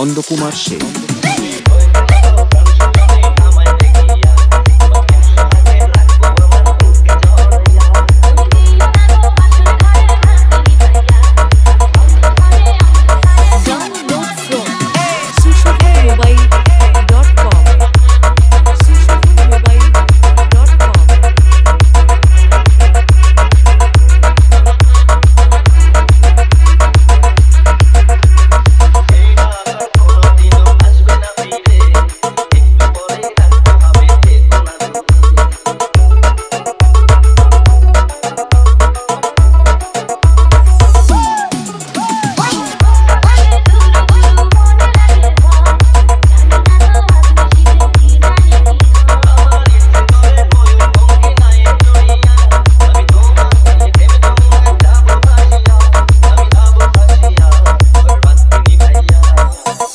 Nandakumar Sen.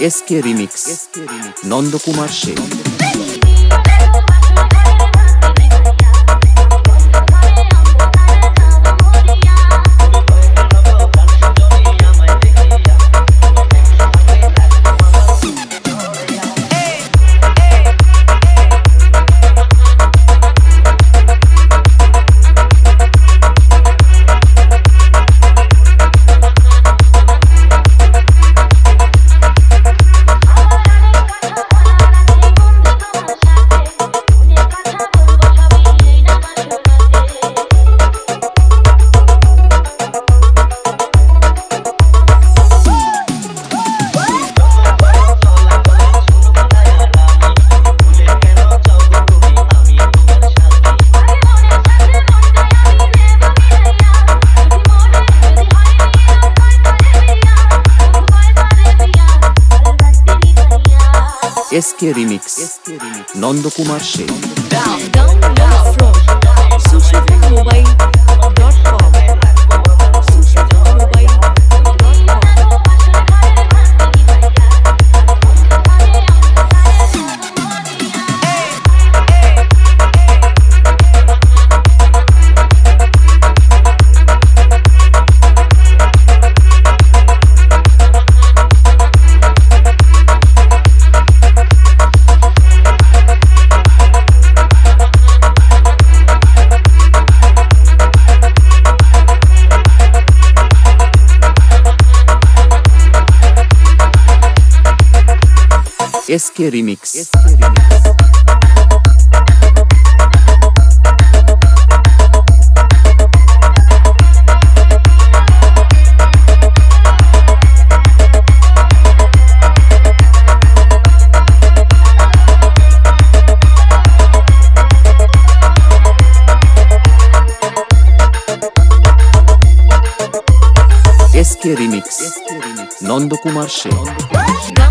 SK Remix. Non-Documarché. SK Remix, SK remix. non documarcente. SK remix. SK remix. Nandakumar Sen.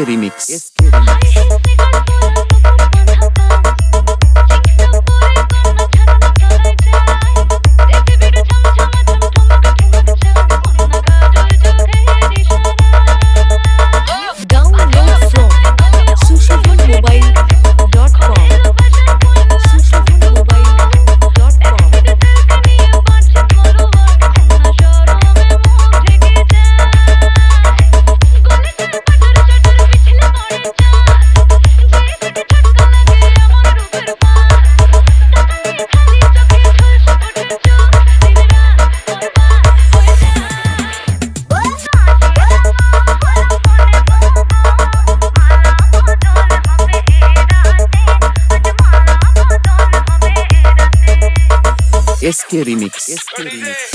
Remix. opportunities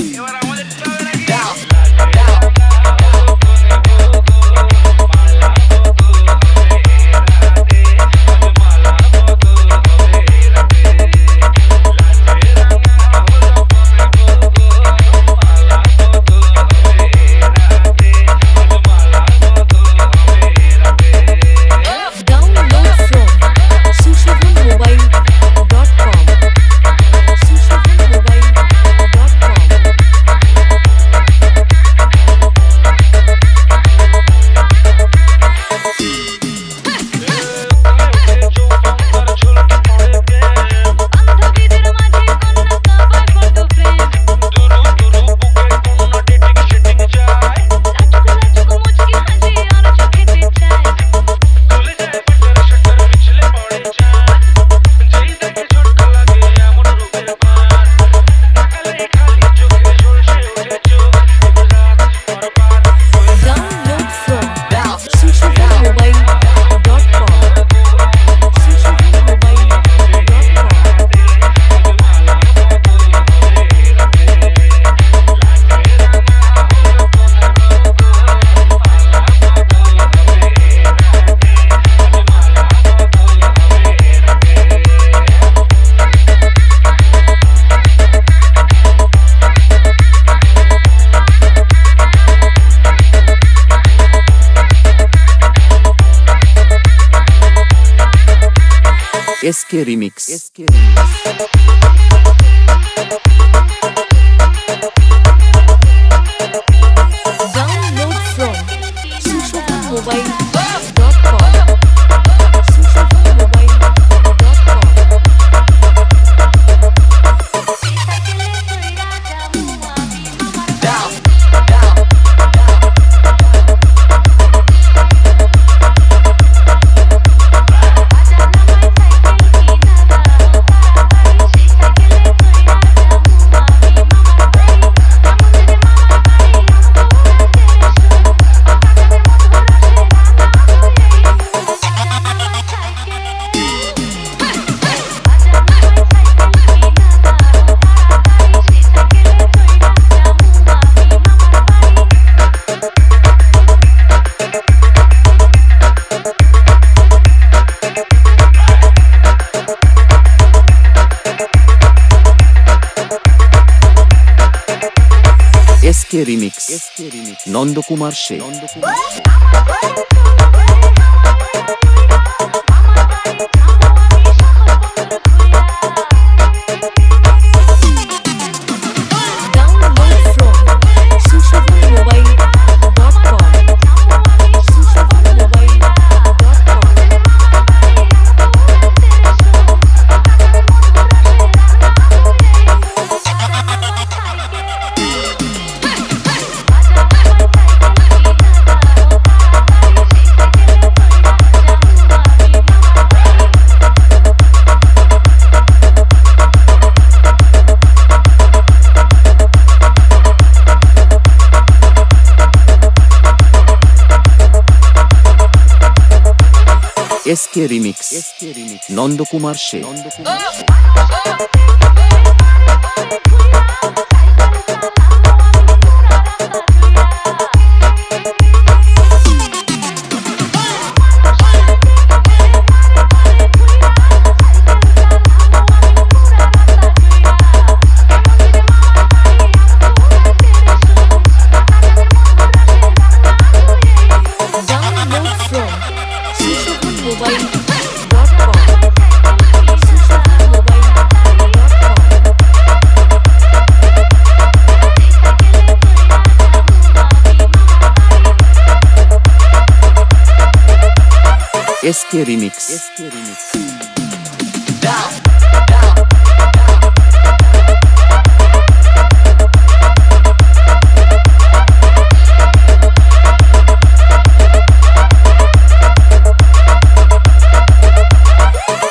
Download SK Remix. Remix. SK remix Nandakumar সে Download SK remix. Nandakumar সে Esquerimix. Esquerimix.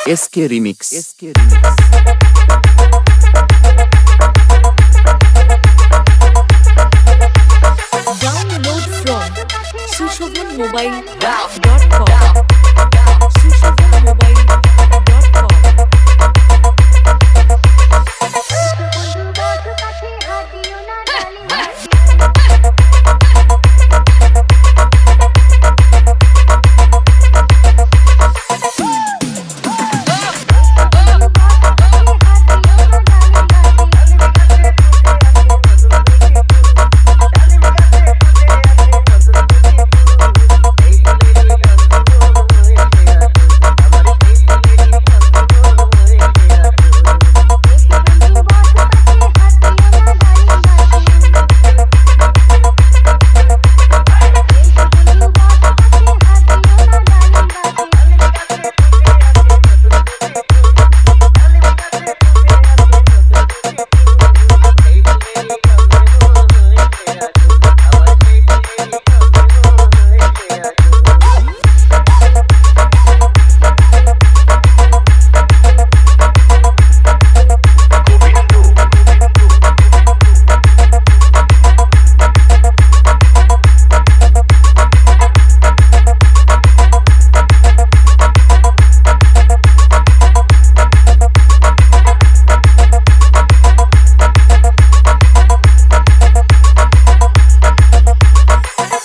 Esquerimix. Remix. download from sushogunmobile.com.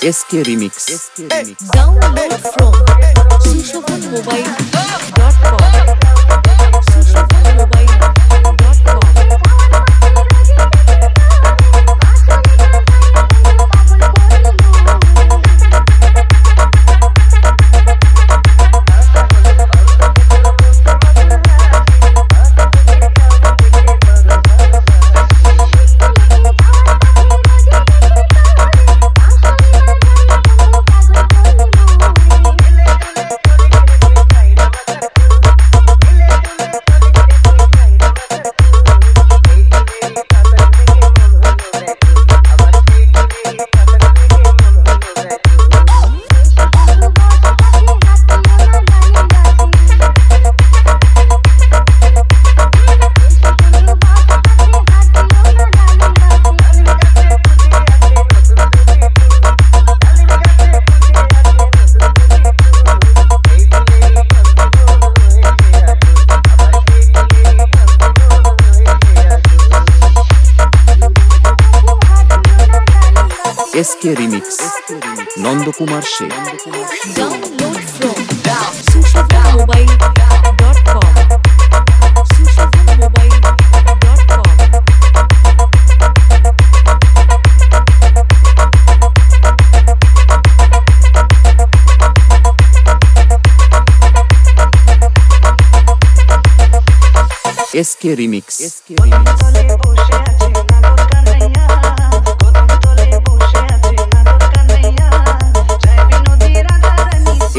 SK Remix. SK Remix. Download from SK remix Nandakumar সে Download from sushovanmobile.com. sushovanmobile.com. SK remix SK remix তলে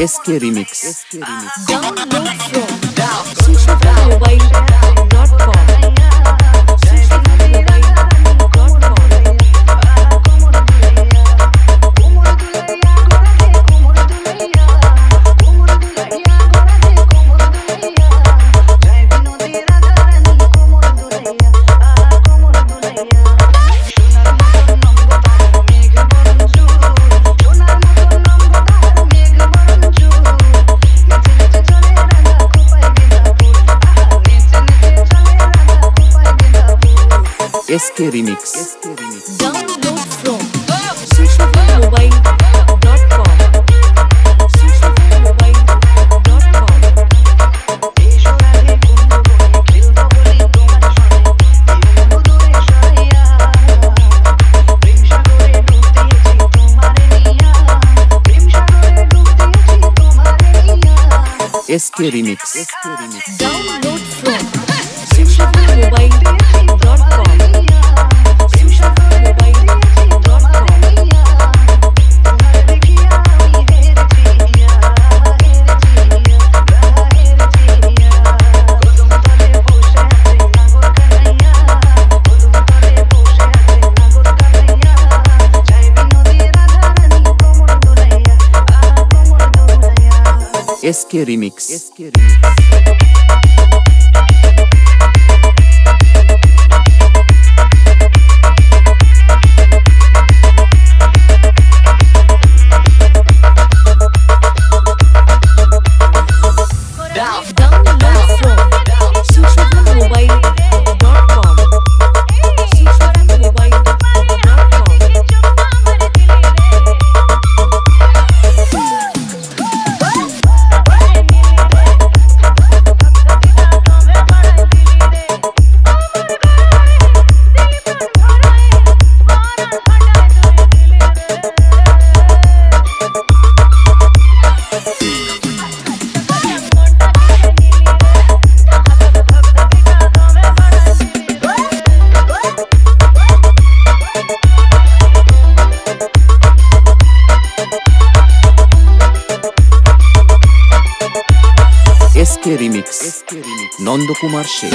Esquerimix. Esquerimix. SK Remix. SK Remix. Download from Sushabhai. SK Remix. Download from Es que SK remix. Nandakumar Sen.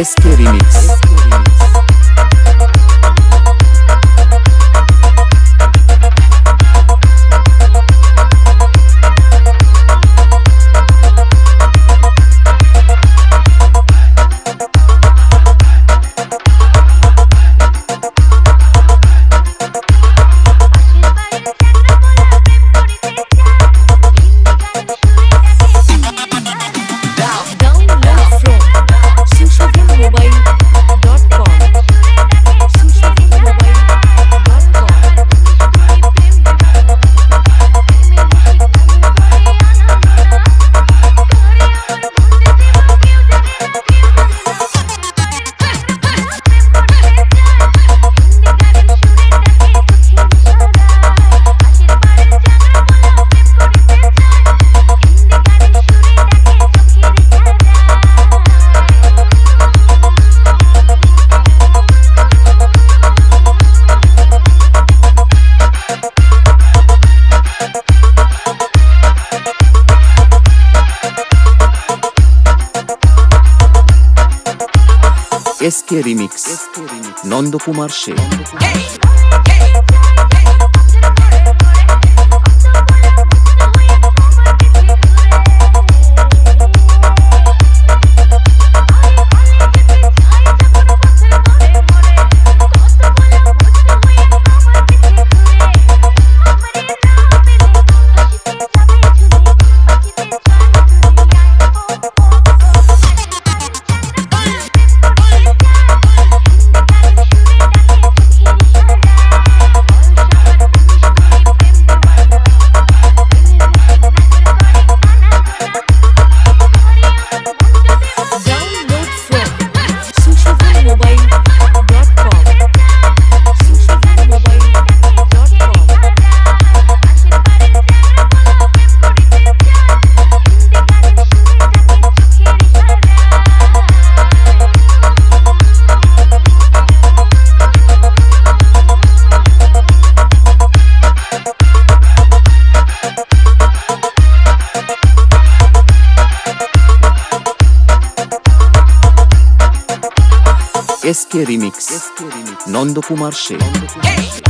Este. S K remix Nandakumar say Remix. Nando Kumar Shea.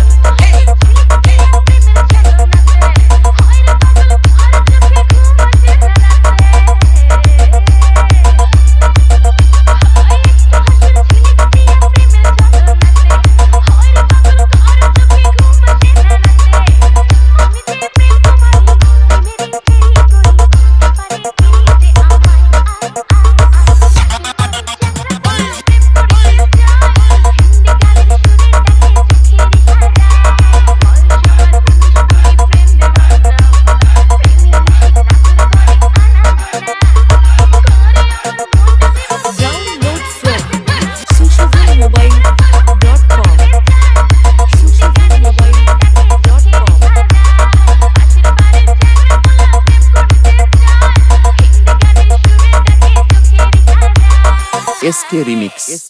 SK Remix.